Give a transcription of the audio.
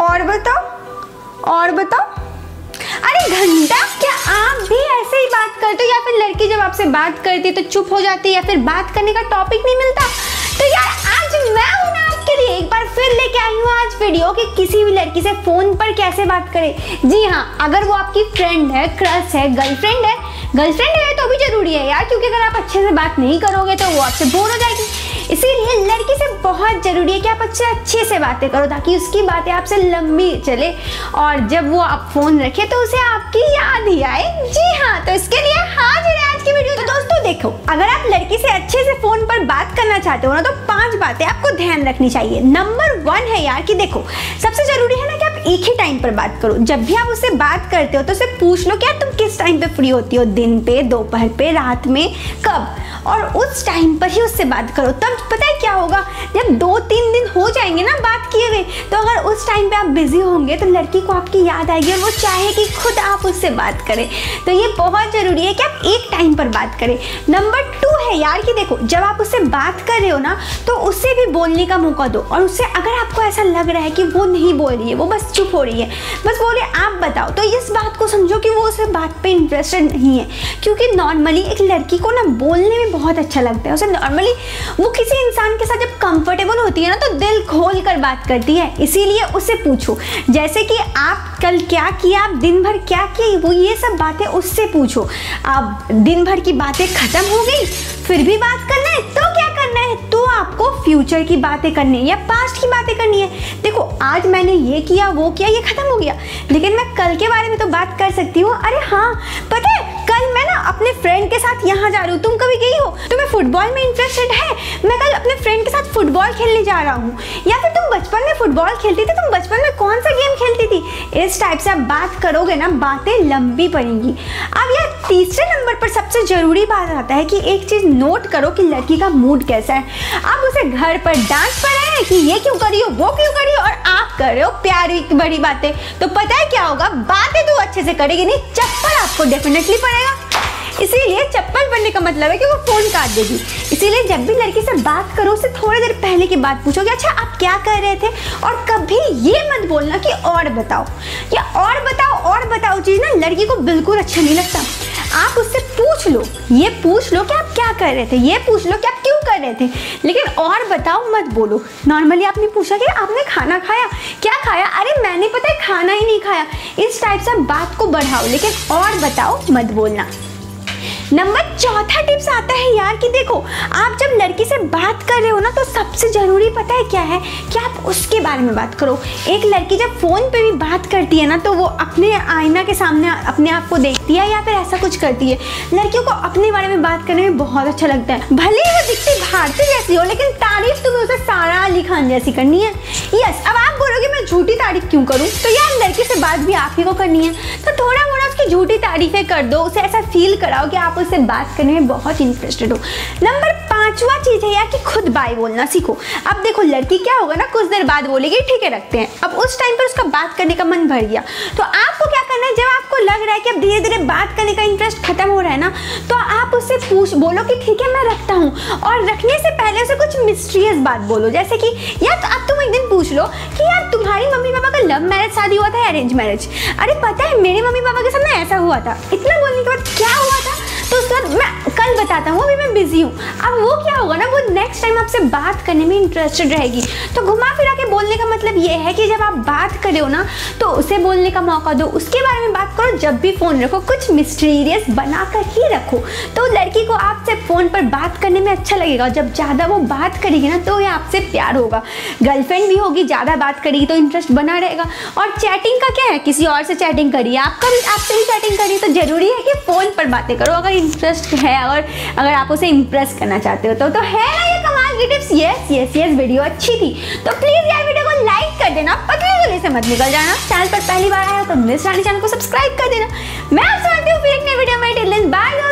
और बताओ और बताओ। अरे घंटा, क्या आप भी ऐसे ही बात करते हो या फिर लड़की जब आपसे बात करती है तो चुप हो जाती है या फिर बात करने का टॉपिक नहीं मिलता? तो यार, आज मैं हूँ ना आपके लिए एक बार फिर लेके आई हूँ आज वीडियो कि किसी भी लड़की से फ़ोन पर कैसे बात करें। जी हाँ अगर वो आपकी फ्रेंड है क्रश है गर्लफ्रेंड है गर्लफ्रेंड है तो भी ज़रूरी है यार, क्योंकि अगर आप अच्छे से बात नहीं करोगे तो वो आपसे बोर हो जाएगी। इसीलिए लड़की से बहुत ज़रूरी है कि आप अच्छे अच्छे से बातें करो ताकि उसकी बातें आपसे लंबी चले। और जब वो आप फ़ोन रखे तो उसे आपकी याद ही आए। जी हाँ तो इसके लिए हाजिर है आज की वीडियो। तो दोस्तों, देखो, अगर आप लड़की से अच्छे से फ़ोन पर बात करना चाहते हो ना तो पाँच बातें आपको ध्यान रखनी चाहिए। नंबर वन है यार कि देखो, सबसे ज़रूरी है ना कि आप एक ही टाइम पर बात करो। जब भी आप उससे बात करते हो तो उसे पूछ लो कि यार तुम किस टाइम पे फ्री होती हो? दिन पे, दोपहर पे, रात में? कब? और उस टाइम पर ही उससे बात करो। तब पता है क्या होगा? जब दो तीन दिन हो जाएँगे ना बात किए हुए तो अगर उस टाइम पे आप बिज़ी होंगे तो लड़की को आपकी याद आएगी और वो चाहे कि खुद आप उससे बात करें। तो ये बहुत ज़रूरी है कि आप एक टाइम पर बात करें। नंबर टू है यार कि देखो, जब आप उससे बात कर रहे हो ना तो उसे भी बोलने का मौका दो। और उससे अगर आपको ऐसा लग रहा है कि वो नहीं बोल रही है, वो बस चुप हो रही है। बस बोले आप बताओ। तो इस बात को समझो कि वो उस बात पे इंटरेस्टेड नहीं है। क्योंकि नॉर्मली एक लड़की को ना बोलने में बहुत अच्छा लगता है। उसे नॉर्मली वो किसी इंसान के साथ जब कंफर्टेबल होती है ना तो दिल खोल कर बात करती है। इसीलिए उसे पूछो। जैसे कि आप कल क्या किया, आप दिन भर क्या किए, वो ये सब बातें उससे पूछो। आप दिन भर की बातें खत्म हो गई, फिर भी बात करना है तो आपको फ्यूचर की बातें करनी है या पास्ट की बातें करनी है। देखो, आज मैंने ये किया, वो किया, ये खत्म हो गया। लेकिन मैं कल के बारे में तो बात कर सकती हूँ। अरे हाँ पता है कल मैं ना अपने फ्रेंड के साथ यहाँ जा रही हूँ। तुम कभी गई हो? तुम्हें फुटबॉल में इंटरेस्टेड है? मैं कल अपने फ्रेंड के साथ फुटबॉल खेलने जा रहा हूँ। या फिर तुम बचपन में फुटबॉल खेलती थी? तुम बचपन में कौन सा गेम खेलती थी? इस टाइप से आप बात करोगे ना, बातें लंबी पड़ेंगी। अब यार, तीसरे नंबर पर सबसे ज़रूरी बात आता है कि एक चीज़ नोट करो कि लड़की का मूड कैसा है। आप उसे घर पर डांट पड़ रहे हैं कि ये क्यों करी हो, वो क्यों करी हो और आप कर रहे हो प्यारी बड़ी बातें। तो पता है क्या होगा? बातें तो अच्छे से करेगी नहीं, चप्पल आपको डेफिनेटली पड़ेगा। इसीलिए चप्पल बनने का मतलब है कि वो फ़ोन काट देगी। इसीलिए जब भी लड़की से बात करो उससे थोड़ी देर पहले की बात पूछो कि अच्छा आप क्या कर रहे थे? और कभी ये मत बोलना कि और बताओ। या और बताओ और बताओ चीज़ ना लड़की को बिल्कुल अच्छा नहीं लगता। आप उससे पूछ लो, ये पूछ लो कि आप क्या कर रहे थे, ये पूछ लो कि आप क्यों कर रहे थे। लेकिन और बताओ मत बोलो। नॉर्मली आपने पूछा कि आपने खाना खाया? क्या खाया? अरे, मैंने पता है खाना ही नहीं खाया। इस टाइप से बात को बढ़ाओ, लेकिन और बताओ मत बोलना। नंबर चौथा टिप्स आता है यार कि देखो आप जब कर रहे हो ना तो सबसे ज़रूरी पता है क्या है कि आप उसके बारे में बात करो। एक लड़की जब फ़ोन पे भी बात करती है ना तो वो अपने आईना के सामने अपने आप को देखती है या फिर ऐसा कुछ करती है। लड़कियों को अपने बारे में बात करने में बहुत अच्छा लगता है। भले ही वो दिखती भारतीय जैसी हो, लेकिन तारीफ़ तुम्हें उसे सारा अली खान जैसी करनी है। यस अब आप बोलोगे, मैं झूठी तारीफ़ क्यों करूँ? तो यार, लड़की से बात भी आप ही को करनी है। तो थोड़ा मोड़ा उसकी झूठी तारीफें कर दो, उसे ऐसा फील कराओ कि आप उससे बात करने में बहुत इंटरेस्टेड हो। नंबर पांचवा चीज़ है यार कि खुद बाय बोलना सीखो। अब देखो, लड़की क्या होगा ना, कुछ देर बाद बोलेगी, ठीक है, रखते हैं। अब उस टाइम पर उसका बात करने का मन भर गया। तो आपको क्या करना है, जब आपको लग रहा है कि अब धीरे धीरे बात करने का इंटरेस्ट खत्म हो रहा है ना तो आप उससे पूछ, बोलो कि, ठीक है, मैं रखता हूँ। और रखने से पहले उसे कुछ मिस्ट्रियस बात बोलो, जैसे कि, यार तो अब तुम एक दिन पूछ लो कि, यार, तुम्हारी मम्मी पापा का लव मैरिज शादी हुआ था अरेंज मैरिज अरे, पता है, मेरे मम्मी पापा के साथ ना ऐसा हुआ था। इतना बोलने के बाद क्या हुआ था? तो उसके बाद मैं कल बताता हूँ, अभी मैं बिज़ी हूँ। अब वो क्या होगा ना, वो नेक्स्ट टाइम आपसे बात करने में इंटरेस्टेड रहेगी। तो घुमा फिरा के बोलने का मतलब ये है कि जब आप बात करे हो ना तो उसे बोलने का मौका दो। उसके बारे में बात करो, जब भी फ़ोन रखो, कुछ मिस्टीरियस बना कर ही रखो। तो लड़की को आपसे फ़ोन पर बात करने में अच्छा लगेगा। जब ज़्यादा वो बात करेगी ना तो ये आपसे प्यार होगा। गर्लफ्रेंड भी होगी, ज़्यादा बात करेगी तो इंटरेस्ट बना रहेगा। और चैटिंग का क्या है? किसी और से चैटिंग करिए। आपका भी, आपसे भी चैटिंग करिए तो ज़रूरी है कि फ़ोन पर बातें करो। अगर इंटरेस्ट है और अगर आप उसे इंप्रेस करना चाहते हो तो तो है ना ये कमाल की tips yes yes yes video अच्छी थी। तो प्लीज़ यार वीडियो को लाइक कर देना, पतली गली से मत निकल जाना। चैनल पर पहली बार आया तो मिस रानी चैनल को सब्सक्राइब कर देना। मैं आपसे